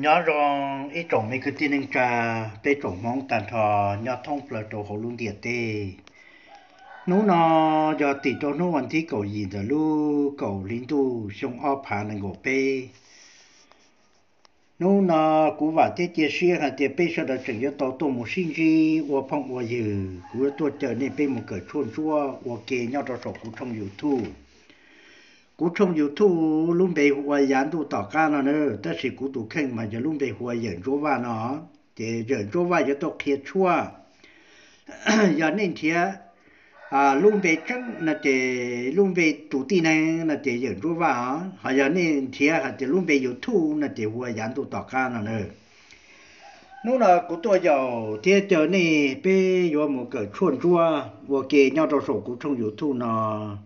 nhớ rằng ít trọng mấy cái tin nên cha bé trọng mong tàn thọ nhớ thông là trồng hồ luôn địa tê. Nú nó do tỷ cho nú hoàn thi cầu gì rồi lu cầu lính tu xong ở phá nên ngộ bé nú nó cú vả thế chia xuyên hà tiền bé sau đó chừng cho tao tôi một sinh chi và phong và dự cú tôi trở nên bé một cởi chuồn chua và kề nhau cho sổ cú trong youtube cú trông trong thu luôn bê hoa dán tu tỏ ca nó nữa. Tất sĩ cú tu khen mà giờ luôn bê hoa dẫn chỗ vào nó. Thì dẫn chỗ vào giờ tôi kia chua. Giờ nên thiệt à luôn về trắng là để luôn về tu tin này là để dẫn chỗ vào họ giờ nên thiệt là để luôn về thu là để hoa dán tu tỏ ca nó nữa. Nó là cú tôi giờ thế giờ này bây giờ một cái chuồn chua và kề nhau cho sổ trông trong thu nó.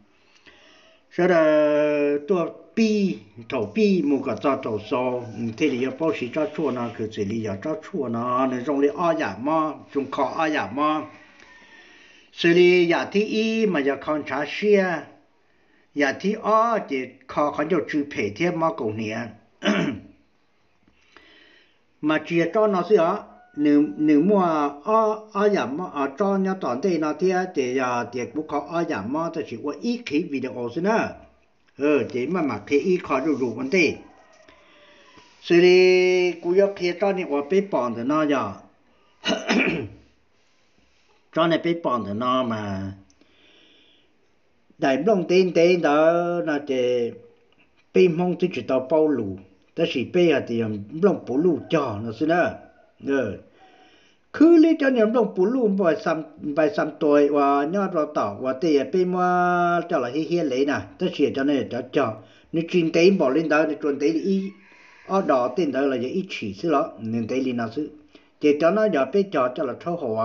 晓得 ra tuó bí tuó bí muga tuó 这里要 só, tí rió pó sí tuó tsó na kí tsí rió tsó tsó na ní rong ri ó ya. nó xíu nếu nếu mua ở ở nhà mà ở cho nhau toàn đây nó thì thì giờ thì cũng có ở nhà mà thì chỉ có ít khi video thôi nữa ờ thì mà mà khi ít khó đủ đủ vấn đề所以古要开找你我被绑的那呀，找你被绑的那嘛，đại long tên tên đó là để bên mong tôi chỉ tao bao lù,但是被啊的long bù lù cho nó xin nữa, ờ ừ. cứ lý cho nhóm đồng bù lùm vài sắm vài sắm tuổi và nhau rồi tỏ và tiền bên cho là hi hi lấy nè. Tất nhiên cho nên cho cho. Nếu chuyên tế bỏ lên đó thì chuyên tế ý. Ở đó tên đó là ý chỉ xứ đó, nên tế lên nào xứ. Chỉ cho nó giờ bây giờ cho là thâu hồ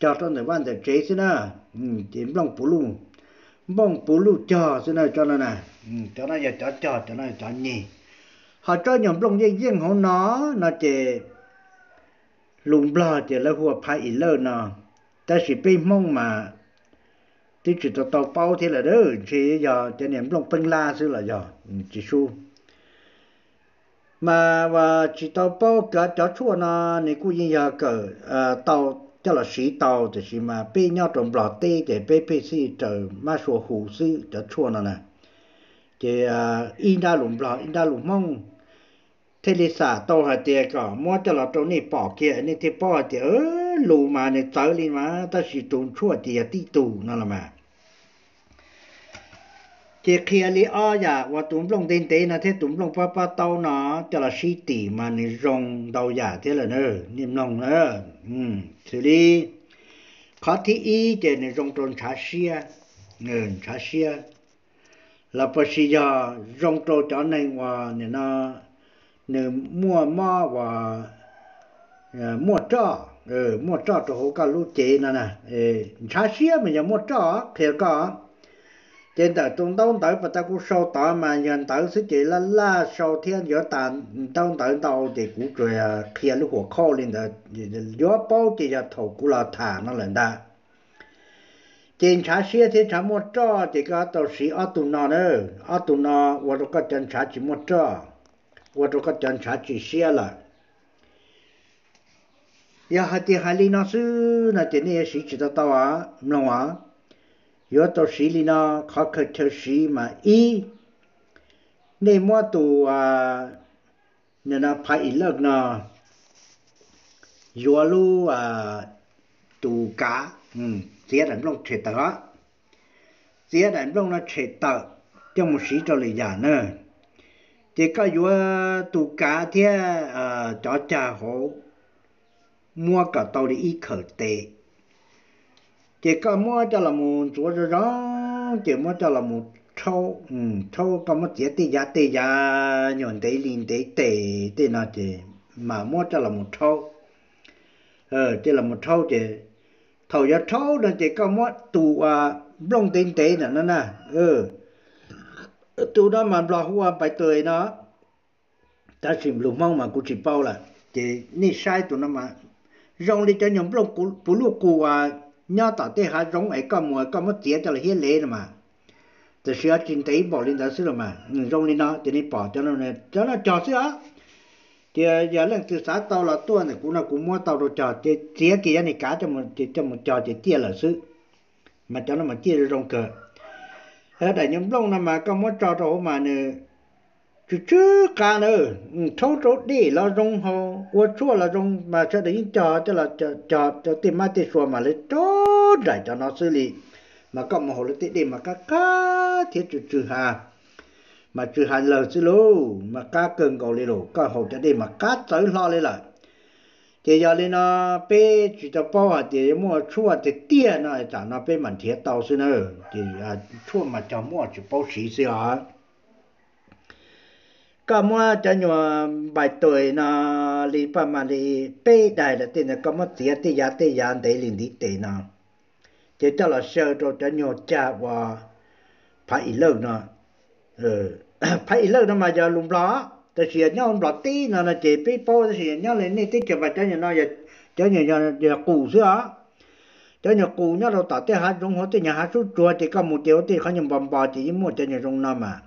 cho cho người quan để chế xứ nè. Bông bù lùm bông bù cho xứ nè, cho nó nè. Ừ, cho nó giờ cho cho cho nó cho nhì. Họ cho nhầm bông dây riêng của nó nó chỉ lùng bò thì là hùa phải ít lơ nọ ta chỉ bị mong mà. Tí chỉ tàu tàu bao thế là đỡ chỉ giờ cho niệm lòng phân la chứ là giờ, chỉ su mà chỉ tàu bao cả cháu chua nó này cũng như giờ cỡ à, tàu, cho là sĩ tàu chỉ mà bị nhau trồng bò tê để bị bị sĩ trở mà sổ hủ sư cháu chua nó nè. Thì à, in ra lùng bò in ra lùng mong เทลิสาโตหาเตียก็มัวจะเราตรงนี้ปอกเกียนี่ที่ป้อเตียเออลูมาในเจอลิมาตาสิตูนชั่วเตียตีตูนั่นละมาเจคียลีอ้ออยากว่าตุ่มลงเตนเตนะเทตุ่มลงป้าป้าเตาหนอจะละชีตีมาในรงเตาอยากเทละเนอนิ่มนองเนออืมสิรีขอที่อีเจในรงตนชาเชียเงินชาเชียแล้วปะชิยารงโตจอในว่าเนี่ยนะ tròn nè, mua ma và mua trọ ờ mua trọ ừ, cho họ cả lúc chế nè nè. Ờ cha xía mình giờ mua trọ thiệt có. Trên tờ trung đông tới và ta cũng sâu tỏ mà nhận tới sự chỉ là la sâu thiên giữa tàn đông tới đâu thì cũng trời khi lúc họ kho lên đó gió bao thì giờ thầu cũng là thả nó lên đó trên trả xía thì trả mua trọ thì có tàu sĩ ở tù nọ nữa. Ở tù nọ và có chân trả chỉ mua trọ 我这个检查去写了。要还得还里那是那点那谁知道到啊？弄啊？有到水里呢，考克特水嘛一，那么多啊，那那拍一乐呢，有路啊，度假，嗯，这人弄吃的，这人弄了吃的，这么水着里呀呢 ？thì có yếu tụ cá thì ờ, cho cha hộ mua cả tàu đi ít khởi tệ thì có mua cho là một chỗ rồi đó thì mua cho là một thâu ừ thâu có một chiếc tê giá tê giá, nhọn tê linh tê tê tê nào thì mà mua cho là một thâu ờ thì là một thâu thì thâu giá thâu là thì có mua tụ à ờ, bông tên tê nè nè ờ Ờ, tụ đó mà lo hoa bài tươi nó, ta chỉ lùm mong mà cũng chỉ bao là thì ni sai tụi nó mà. Rong đi cho nhóm lông cú bù lù cú à nhau tao tê hà rong ấy có mùa, có mất tiền cho là hiến lệ mà. Từ xưa chính thấy bỏ lên đó xưa mà. Rong đi nó thì đi bỏ cho nó này cho nó cho xưa. Thì ờ, giờ lần từ xã tàu là tua này cũng là cũng mua tàu rồi trò thì chia kia này cá cho một cho một trò thì chia là sự mà cho nó mà chia được rong cờ ở đại nhóm lông mà có mua trò trò mà nữa chú chứ cả nữa ừ, thâu trâu đi là rong hồ qua chua là rong mà cho đến trò cho là trò trò cho tìm mai tìm xua mà lấy tốt đại cho nó xử lý. Mà có một hồ lấy đi mà cá cá, thiết trừ trừ hà. Mà trừ hà lờ xí lô, mà cá cần cầu lấy lô, có hồ cho đi mà cá tới lo lấy lại thì giờ lên nó bê chỉ cho bao à thì mua chua thì tiền nó trả nó bê mình thiệt tàu xí nữa thì à chua mà cho mua chỉ bao xí xí à có mua cho nhỏ bài tuổi nó li pa mà đi bê đại là tiền là có mua tiền thì giá thì giá để liền đi tiền nó chỉ cho là sơ cho cho nhỏ cha và phải lâu nó ờ phải lâu nó mà giờ lùng đó ta chỉ nhau lọt tí, nó là chỉ bị bố ta chỉ nhau lên nít tí cho vậy cho nhau nó cho nhau nó cũ xưa cho nhau cũ nhau đâu tao thế hát trong họ thế nhà hát chút chùa thì có một điều thì không những bầm bò chỉ một cho nhau trong năm mà.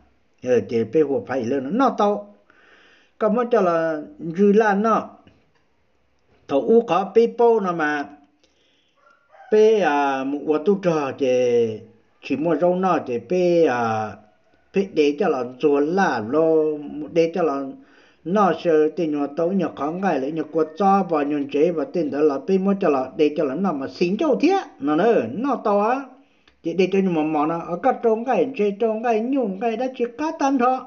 Ờ chỉ bị hồ phải lên nó tao. Có một cho là dư là nó. Thầu u có bị bố nó mà. Bị à một vật tu trò thì chỉ một chỗ nó thì bị à phải để cho là chùa là lo để cho là nó sợ tiền nhỏ tàu nhỏ khó ngại lại nhỏ quật cho và nhỏ chế và tiền đó là bên mua cho là để cho là nó mà xin châu thiết nó nữa nó tàu á thì để cho mà mỏ nó ở các trông cái chế trông cái nhung cái đó chỉ cá tan thôi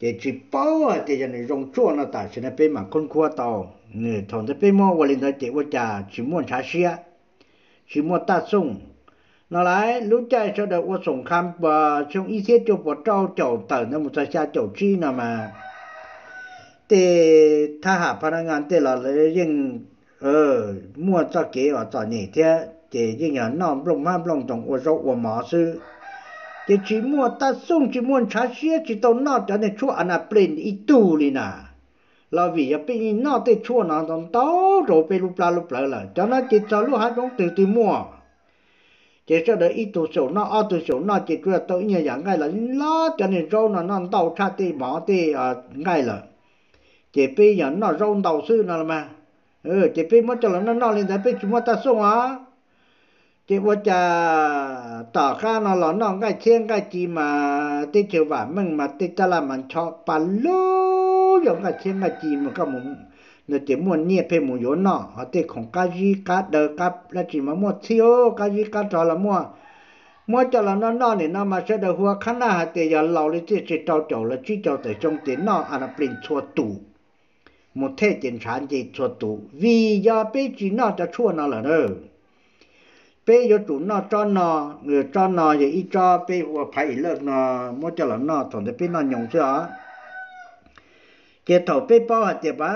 thì chỉ bao à thì cho nên rong chua nó tại sẽ bên mà con cua tàu người thằng thế bên mua và lên tới chỉ vào trà chỉ muốn trà xia chỉ muốn ta sung 拿来卢在说的我总看吧，从一些就不照走的，那么在下走机呢嘛。แต่ถ้าหาพนักงานแต่ละเลยยิ่งเออมั่วจะเกี่ยวจะนี่เท่เจยิ่งอย่างน้อมลงมาลงตรง我说我马是จะจีมั่วตาส่งจีมั่วชาเสียจีตนอจะในชั่วอันนั้นเปลี่ยนอีตู้เลยนะเราวิจะเป็นนอแต่ชั่วนั้นตอนโตโตไปรูปลารูปเปล่าละจากนั้นจิตจะรู้หาตรงตื่นตีมั่ว chỉ cho đấy ít tuổi số nó ở tuổi số nó chỉ cho tôi như vậy ngay là lá cho nên râu nó nó đau cha tê bỏ tê à ngay là chỉ bây giờ nó râu đầu sư nó mà ừ chỉ bây mất cho là nó nó lên tới bây chúng ta xuống á chỉ bây giờ tỏ ra nó là nó ngay thiên ngay chi mà tê chịu vả mình mà tê ta làm mình cho bà lú giống ngay thiên ngay chi mà 那节目你也配木有呢，啊，对，空家己家的家，那只么么吃哦，家己家着了么，么着了那那呢，那么说的话，看那还得要老了，这这着着了，只着在中间那啊那变错度，木太检查的错度，为要被只那就错那了呢。bây giờ chủ nó cho nó người cho nó vậy ít cho bây giờ phải lớp nó mua cho là nó thằng thì bây nó nhộng chưa cái thầu bê bao hạt tiệp bá?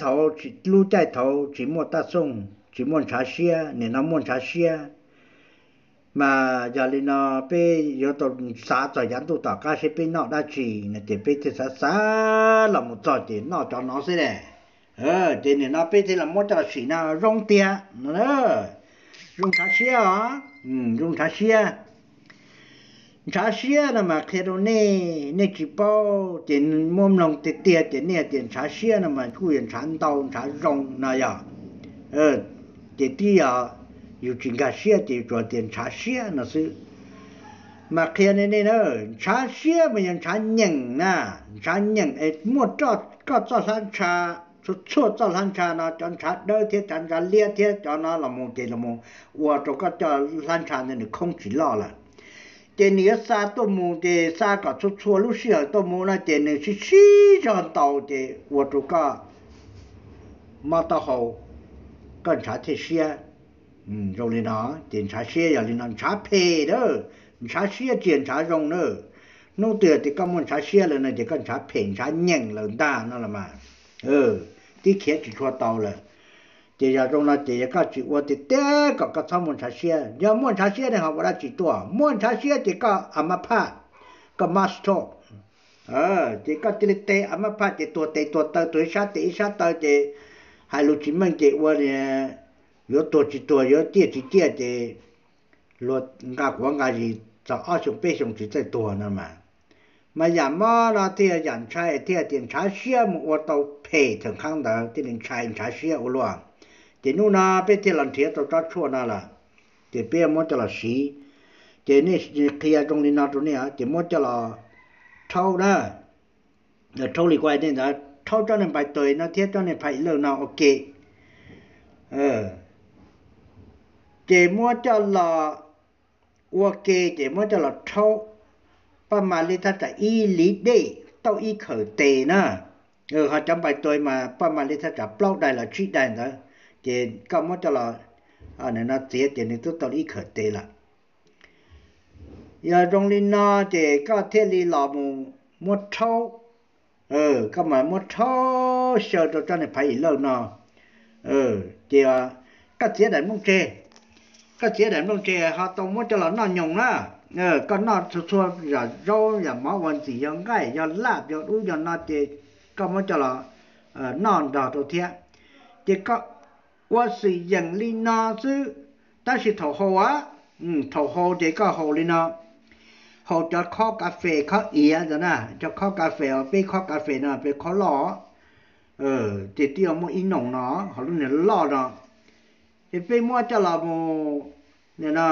Thầu chỉ lưu chạy thầu chỉ mua ta sung, chỉ mua trà xia nên nó mua trà xia mà giờ lên nó bê giờ tổ xã cho dân tụ tao cá sẽ bê nó đã chỉ nên thì bê thì xã xã là một trò thì nó cho nó sẽ đấy ờ thì nên nó bê thì là mua trà xỉ nào rong tia nữa rong trà xia à ừ rong trà xia 查西了嘛，开到那那几包点莫弄的点点那点查西了嘛，雇人查刀查肉那样，呃，点滴啊，有几个西亚的做点查西亚是，嘛开的那头查西嘛不用查人呐，查人哎，莫早搞早三查，就错早三查那叫查六天，叫查两天，叫那了么点了么，我这个叫三餐那里空气老了。tiền nữa sa tô mù thì sa cả chút chua lúc xưa tô mù là tiền nữa chỉ chỉ chọn tàu thì của chú cả mà tao hậu cần trả thì xe ừ rồi lên nó tiền trả xe rồi lên nó trả phê đó trả xe tiền trả rong nữa nó tuyệt thì các môn trả xe là nó chỉ cần trả phê trả nhận là ta nó là mà ừ tí kia chỉ cho tàu là 地下中啦地下个住，我伫第一个个草木茶歇，要木茶歇的话，我指导多，木茶歇地个阿妈怕，个 must talk，啊，地个地里阿妈怕地多地多到多下地下到地，还有子门地我呢，要多住多要地住地的，落外国家是在二上北上住最多呢嘛，嘛人嘛那地人茶地地茶歇木我到陪同看到地人茶茶歇我咯。 เจนูนาเป็นเจลันเทียตัวตัดชั่วนาละเจเปียมดจะละสีเจนี่เข่ายตรงนี้นาตรงนี้ฮะเจมดจะละเท่านะเดี๋ยวเท่าลีกว่าเนี่ยนะเท่าเจ้าเนี่ยไปเตยนะเทียเจ้าเนี่ยไปเรื่องนาโอเคเออเจมดจะละโอเคเจมดจะละเท่าประมาณลิตาจะอีลิเดเต้งอีเขื่อเตนะเออเขาจำไปตัวมาประมาณลิตาจะเปล่าได้ละชี้ได้นะ thì có mất cho là à nên nó tiếc thì nên tôi tao y khởi tế là. Giờ trong linh nó thì có thể lý là mù một thâu ừ có mà một thâu sợ cho cho nên phải lâu nó. Ừ thì các chế đại mong chê các chế đại mong chê họ tông muốn cho là nó nhung đó ừ, ờ con nó cho cho giờ rau giờ máu vẫn gì giờ gai giờ lạp giờ u giờ nó thì có mà cho là à, ờ non đỏ đầu thiệt chỉ có 我是人力那是，但是头好啊，嗯，头好这个好哩呢，好จะข้อกาแฟข้อเอียจ้ะนะจะข้อกาแฟไปข้อกาแฟนะไปข้อล้อเออติดเดียวมันอีหนงเนาะเขาลูกเนี่ยล้อเนาะจะไปมั่วจะเราโมเนี่ยนะ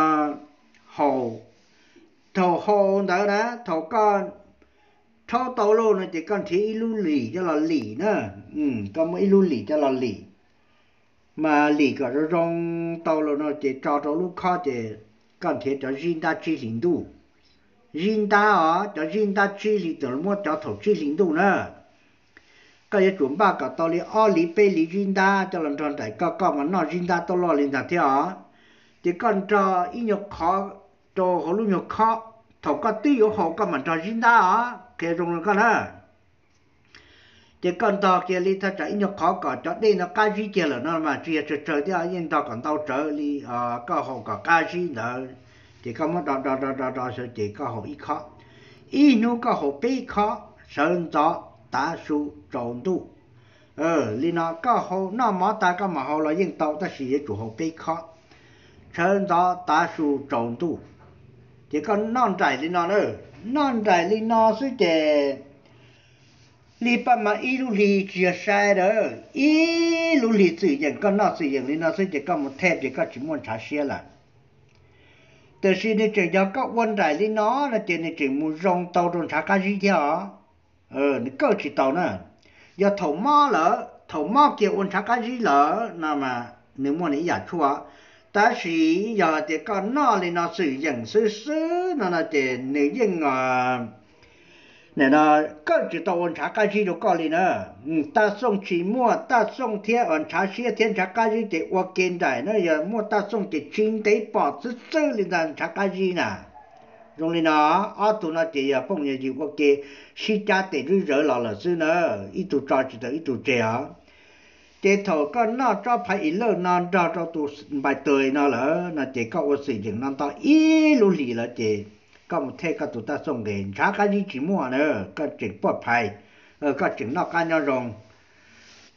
嘛，那个是从到了那的扎扎路卡的钢铁的人大执行度，人大啊，的人大距离怎么叫头执行度呢？搿些准备搞到了二里百里人大，叫人装在搞搞嘛，那人大到哪人那天啊？的钢铁一月卡到何路月卡，头个队友好搞嘛，叫人大啊，搿种个呢？Chỉ cần tàu kia li ta chạy nhọc khó cả, cho đi nó cái gì kia là nó mà chỉ chờ chờ thì anh yên tàu còn tàu chờ li à có hồ có cái gì nữa chỉ có một đó đó đó đó đó sẽ chỉ có hồ ít khó. Ít nu có hồ bị khó sơn gió đá su trộn tu. Ờ li nó có hồ nó mà ta có mà hồ là yên tàu ta chỉ chủ hồ bị khó. Sơn gió đá su trộn tu. Chỉ có non trải đi nó nữa. Non trải đi nó suy chè. 你爸妈一路离家晒的，一路离最近，搞哪最近？你那最近搞么太的搞就莫查些了。但是你只要搞问题，你哪那点你就莫让到中查开几条，呃，你搞知道呢？要头马了，头马给我查开几了，那么你莫你也出啊。但是要得搞哪里那最近，是是那那点你应啊。Nè, nó có chỉ tàu ôn trả cái gì đâu có liền nữa ừ, ta xong chỉ mua, ta xong thiên ôn trả xe thiên trả cái gì để qua kiến đại nó giờ mua ta xong thì chính để bỏ sư sư liền là trả cái gì nè. Rồi liền nó, ở tụ nó thì giờ phong nhà gì qua kia si cha để rưỡi rỡ lò là sư nữa ít tụ trò chỉ được ít tụ trẻ. Chế thầu có nó cho phải ít lỡ nó cho cho tụ bài tơi nó lỡ, nó chế có ô sử dụng nó to ít lũ lì là chế ก็มันเทก็ตัวตาส่งเงินช้าก็ยิ่งจีมัวเนอะก็จึงปลอดภัยเออก็จึงนอกการยอรง ờ,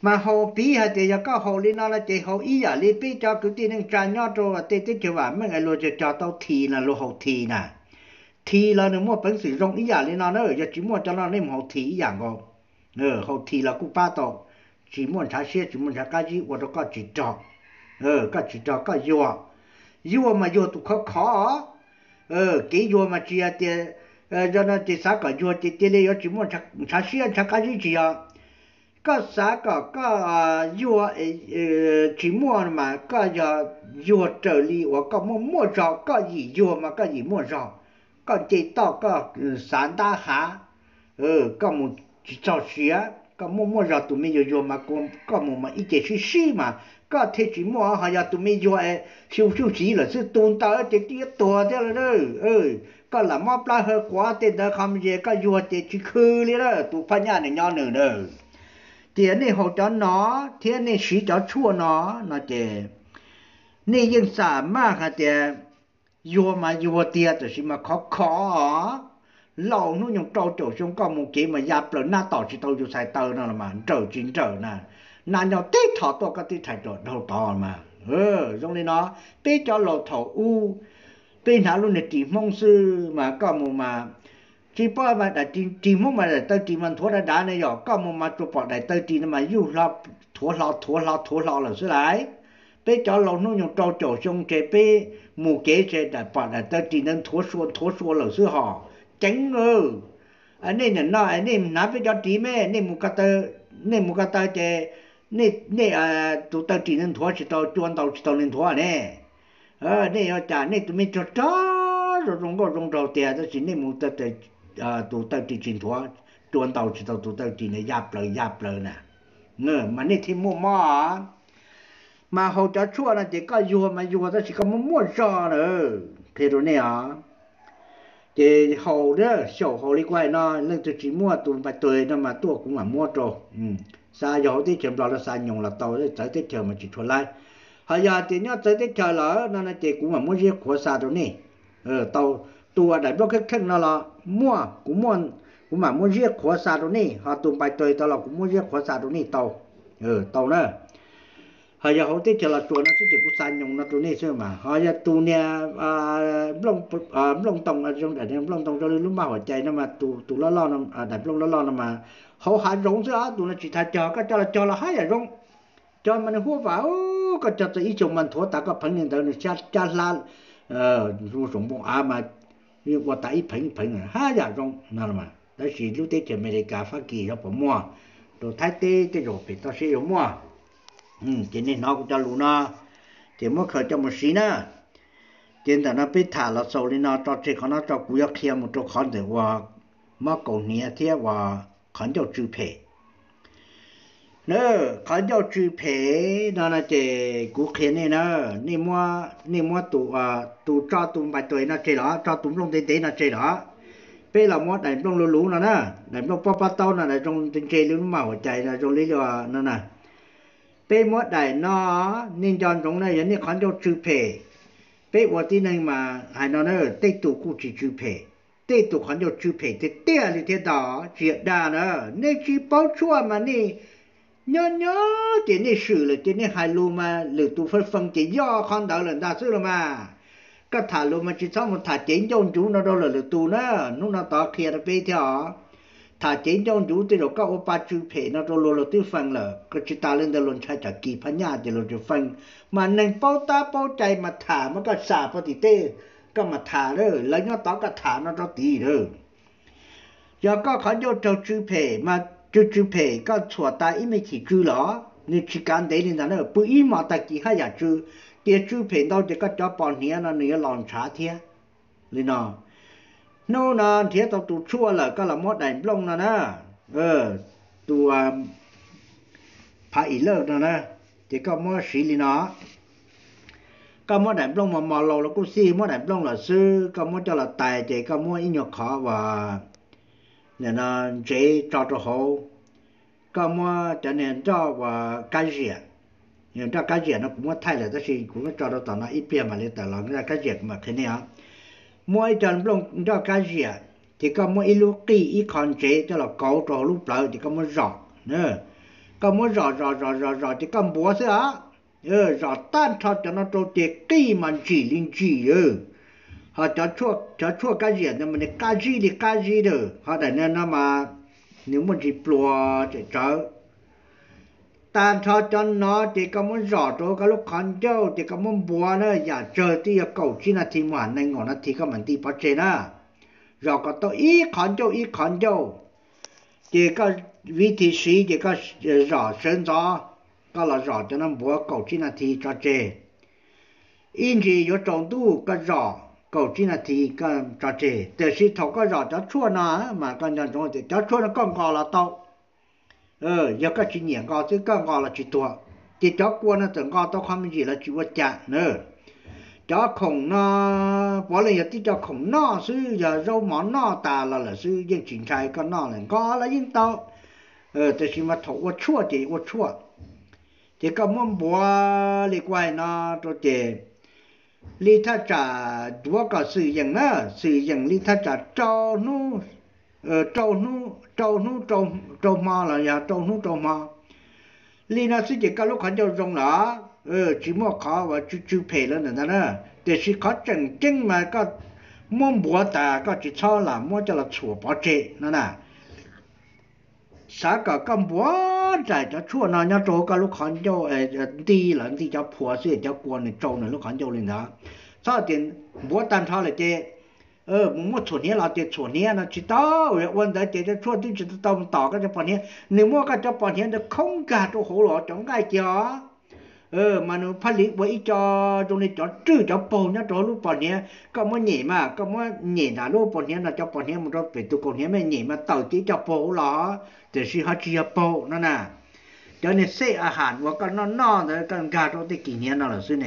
mà hồ bí hay thì có hồ lý nó là chỉ hồ ý à lý bí cho cứ tin rằng cha nhau cho tê tê chưa vào mấy ngày lo cho cho tao thì là lo hồ thì nè. Thì là nó mua bánh sử dụng ý à lý nó nữa, giờ chỉ mua cho nó nên hồ thì dạng không nè hồ thì là cũng ba tổ. Chỉ mua trái xe chỉ mua trái cá gì hoặc là có chỉ trọ. Ờ có chỉ trọ có dừa dừa mà dừa tụ khó khó. 呃，给药嘛，这啊，蛋，呃，叫那第三个叫，第点了要专门吃吃 chi a ti jana ti saka yo ti ti liyo chi mo cha cha siya cha ka chi chi a ka 嘛 có thể chỉ mua họ ya tụi mình vô ấy siêu siêu chỉ là sự tôn tạo cái cái tổ thế là đó ừ có là mua plá hơi quá tên đó không gì có vô thì chỉ khư đi đó tụi phải nhà này nhau nữa đó tiền này họ cho nó tiền này sĩ cho chua nó nó thì này ยังสามารถค่ะแต่ยัวมายัวเตียแต่สิมาขอขอ lâu nó nhung trâu trâu xuống có một cái mà giáp rồi na tỏ chỉ tàu cho sai tàu nó là mà trâu chính trâu nè nà nhau tí thọ to cái tí thay trâu đâu to mà. Ừ giống như nó. Tí cho lộ thọ u. Tí nào luôn là chỉ mong sư mà, có một mà chỉ bỏ mà đã chỉ chỉ mong mà đã tới chỉ mình thua đã đá này rồi có một mà chụp bỏ đã tới chỉ mà yêu lo, thua lo thua lo thua lo là sao lại. Bây giờ lộ nó dùng trâu trâu xong chế bây mù kế chế đã bỏ đã tới chỉ nên thua số thua số là sao họ. Tránh ngơ anh này nó, anh này nói với cho chỉ mẹ anh này một cái tơ nên một cái tơ chế 那那啊，都到地震坨去，到就按到，去到那坨啊。啊，那要打，那都没找着，那中国弄到的啊。那，是那们都得啊，都到地震坨，都到，去到都到地震压。压了，压了呢。嗯，那天没妈啊，妈好，打出来那，你该用啊，用啊。那，是个么没啥了。佩罗那啊，这好的，小好的。乖，呢，那，这起码都，对，那，多，恐怕没着。嗯。Sa dầu thì chậm đó là sa nhung là tàu đấy tới tết chờ mà chỉ thôi lại hay giờ thì nhớ tới tết chờ lỡ nó là chỉ cũng là mua riêng của sa rồi nè ờ tàu tua đại bao cái khăn nó là mua cũng mua cũng mà mua riêng khóa xa đó nè họ tụi bài tuổi tao là cũng mua riêng khóa xa đó nè tàu ừ tàu nữa họ giờ hậu tiết chờ là chuột nó xuất hiện của san nhung, nó trụ này xưa mà. Họ giờ tu nè à long à long tông à, ở trong đại long tông cho nên lúc mà họ chạy nó mà tu tu lo lo nó à đại long lo lo nó mà. Họ hạ rong ra tu nó chỉ thay chờ cái cho là cho là hai là rong cho mình hú vào cái cho tới ý chúng mình thua ta có phần nhân tới nó cha cha la ờ ru sủng bông à mà như qua tại phần phần hai là rong nó mà. Đó là lúc tiết chờ Mỹ cả phát kỳ nó bỏ mua đồ thái tê, cái rồi bị tao sử dụng mua ừ chỉ nên nó cũng cho lũ nó. Chỉ muốn khởi cho một xí nữa trên đó nó thả là sầu lên cho chỉ có nó, cho cú kia một chỗ khó để qua mà cổ nia thế và khẩn cho chữ phê nữa khẩn cho chữ phê đó là chỉ cú kia này nữa nên mua nên mua tụ à, tụ cho tụ bài tuổi nó chỉ đó, cho tụ lông tế tế nó chỉ đó. Bây là mua đại lông lú lú nó nè đại lông bao bao tao nè đại lông tinh chế lú màu chạy là trong lý do nó nè. เป้มดได้นอนิ่งจอนตรงนั้นยันนี่ขอนจงจือเพ่เป้วัที่นึ่งมาหายนอนเออเต้ตู่กูจีจือเพเต้ตู่ขอนจงจือเพเต้เตี้ยลิเทดาเจียดาเนอนี่จีเป้าชั่วมานี่ย้อนย้อจีนี้สื่อเลยเดี๋ยวนี่หายรู้มาหรือตู่ฟังฟังจีย่อคอนเดาเลยได้ซื้อละมาก็ถ่ายรู้มาจีช่องมัถ่าเจีนยงจูนเราเลยหรือตู่เนอนุ่นเราต่อเคลียร์ไปเถอะ ถ้าเจนยองดูติโลก็อปาจูเพนะโลโลติฟังเลยก็จิตาเรื่องเดลนชายจากกีพญาเดลจะฟังมันในเป้าตาป้าใจมาถามมันก็สาปฏิเตก็มาถาเลยแล้วก็ต่อก็ถามนะเราตีเลยยาก็เขาโยเจ้าจูเพมาจูจูเพก็ชัวตาอีไม่ขีจูหรอนี่ชิการเดลินนะเนอปุอีมาตะกี้ให้ยาจูเตียจูเพนเราจะก็จะปอนเนี้ยนะเนี้ยลองช้าเทียลินอ nó nà thiệt tao tụ chua là các là mót đại lông nà nè. Ờ tụ à phải lơ nà nà thì có mót xí lì nó. Có mót đại lông mà mò lâu là cũng xí mót đại lông là sư. Có mót cho là tài thì có mót ít nhọc khó và nên là chế cho cho hậu có mót cho nên cho và cái gì à? nhưng cho cái gì à nó cũng có thay là tất nhiên cũng có cho nó tao nó ít tiền mà lấy tao nó cái cái gì mà thế này mua cho nó lông đó cái gì à thì có mua ít lúc kỳ ít con chế cho là cầu trò lúc lợi thì có mua rõ nữa có mua rõ rõ rõ rõ rõ thì có búa thế á. Ờ rõ tan cho cho nó trâu tiền kỳ mà chỉ linh chỉ ừ họ cho chua cho chua cái gì nhưng mà cái gì thì cái gì được họ để nên nó mà, nếu mà chỉ plua chỉ 但他真拿这个么热着，个路看着这个么波呢，也这的要搞起那天晚呢，我那天个问题不这呢，热个到一看就一看就，这个วิธีสี这个热身着，个了热就那波搞起那天这这，因此有种度个热。cầu chỉ là thì cái trò chơi, từ khi thọ cái rõ cho chua nó mà con nhân chúng thì cho chua nó còn có là tao ờ giờ cái chuyện nhẹ gò chứ con gò là chỉ tua thì cho qua nó tưởng tao không gì là chỉ vật chả nữa cho khổng nó, bỏ lên thì cho khổng nó sư giờ rau món nó ta là là sư yên chỉnh trai con nó là có là ờ, tao ờ để sĩ mà thầu qua chua thì qua chua. Thì có muốn bỏ đi quay nó cho chơi lý thà trả đua cả sự dạng nữa sự dạng lý thà trả cho nó trâu nu trâu nu trâu trâu ma là nhà trâu nu trâu ma. Li na sự chỉ các lúc hắn cho rong là ờ, chỉ mua khó và chú chú phê lên nữa nè để chỉ khó chân chân mà có mua bùa ta có chỉ cho là mua cho là chùa bỏ chế nữa nè. Xã cả cầm búa chạy cho chùa nó nhà trâu cả lúc khán cho ờ, đi là đi cho phùa, sư cho quan này trâu này lúc khán cho lên đó. Sau tiền bùa tan thao là chế 呃，没错年了，得错年了，去到位，问题解决错，你只到到个这半天，你莫个这半天的空格都好了，整个家，呃，嘛侬拍哩我一家，从你家住家包呢，着路半天，干么年嘛，干么年那路半天了，这半天么着别都过年没年嘛，到底家包了，这是还只要包呢呢，叫你吃阿汉，我讲那那的，干家着得几年了了是呢。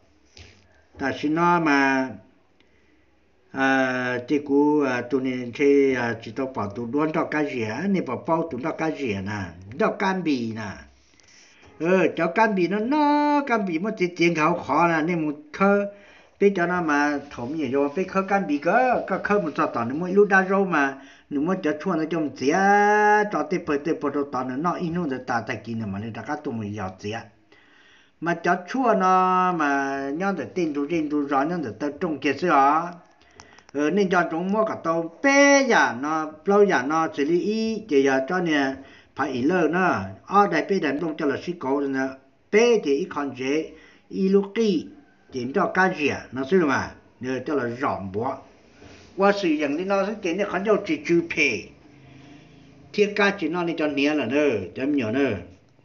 但是那嘛，呃，这个呃，多年去啊，知道跑都乱到干啊，你不包都到干些呐，到干比呐，呃，到干比那那干比么子健康好呢？你们去，别叫那嘛，头面就别去干比个，个去么子当你们有达肉嘛，你们就穿那种啊。找底不得不着当那那一动就打得紧的嘛，你大家都没要鞋。Mà cho chua nó mà nhau để tin tụ tin tụ rõ nhau được tới trong kia sữa ờ ừ, nên cho chúng mua cả tàu bé giả nó lâu giả nó xử lý ý thì giờ cho nè, phải ý lơ nó. Ở đây bé đàn đông cho là sĩ cố nữa bé thì ít con dễ ý lúc kỳ thì cho cá gì nó xí mà, nhờ cho là rộng bó qua sử dụng thì nó sẽ tiến để khán cho chỉ chú phê. Thiết cá chỉ nó đi cho nia là nữa chấm nhỏ nữa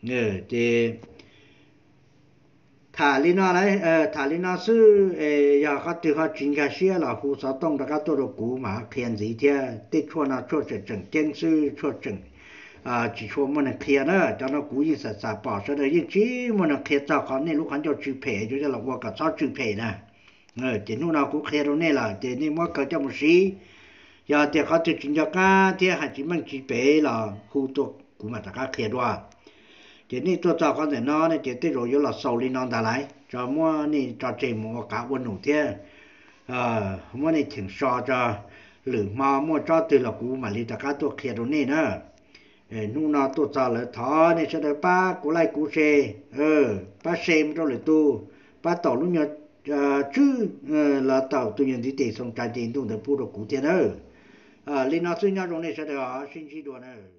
nữa thì 塔里纳来，呃，塔里纳是，呃，要哈对哈军家些了，胡说东大个多多古嘛，天子天，对错呢错是正，天是错正，啊，几错没能开呢，叫那古意思啥，保守的一句没能开，早看那路看叫猪牌，就叫老我个早猪牌呢，呃，今路那古开到那了，今你莫搞这么些，要对哈对军家干，天还只门猪排了，胡多古嘛大家开多。Chỉ nên cho cho con thể nó này chỉ tới rồi là sầu đi non ta lại. Cho mua này, cho chị mua cả quân nụ thế ờ mua này chỉnh so cho lử mà mua cho từ là cũ mà đi ta cá tôi kia rồi nè nữa. Nu nó tôi cho là thọ này sẽ được ba cú lại cú xe ờ ba xem rồi là tu. Ba tổ lúc nhớ ờ, chứ ờ, là tàu tôi nhận đi tiền xong trái tiền tôi được phụ được cú tiền nữa. À lên nó xin nhau rồi này sẽ được xin chỉ đùa nữa.